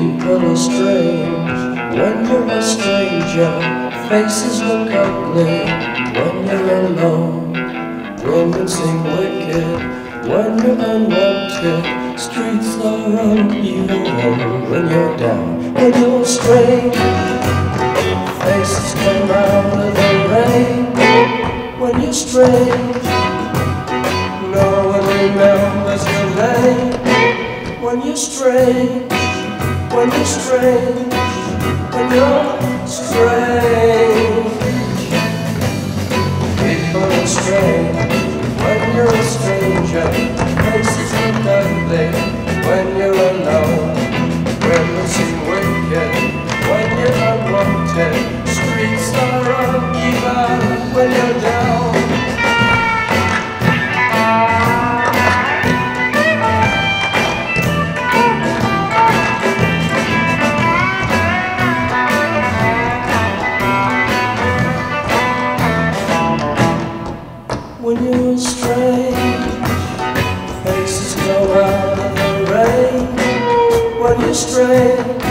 People are strange when you're a stranger. Faces look ugly when you're alone. Women seem wicked when you're unwanted. Streets are uneven when you're down. When you're strange, faces come out of the rain. When you're strange, no one remembers your name. When you're strange when you're strange, when you're strange. When you're strange. Faces go out of the rain when you're strange.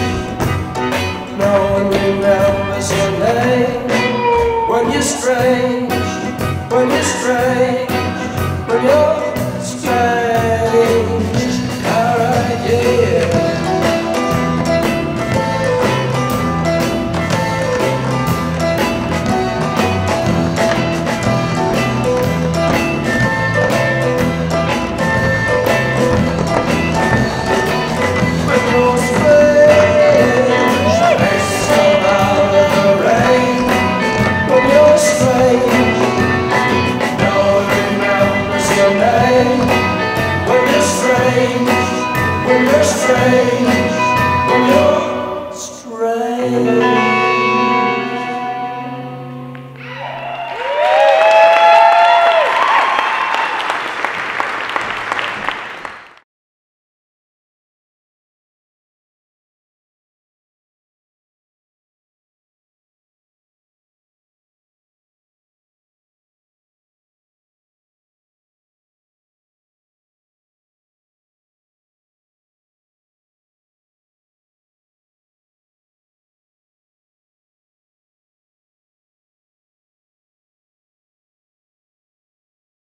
No one remembers your name when you're strange. Strange,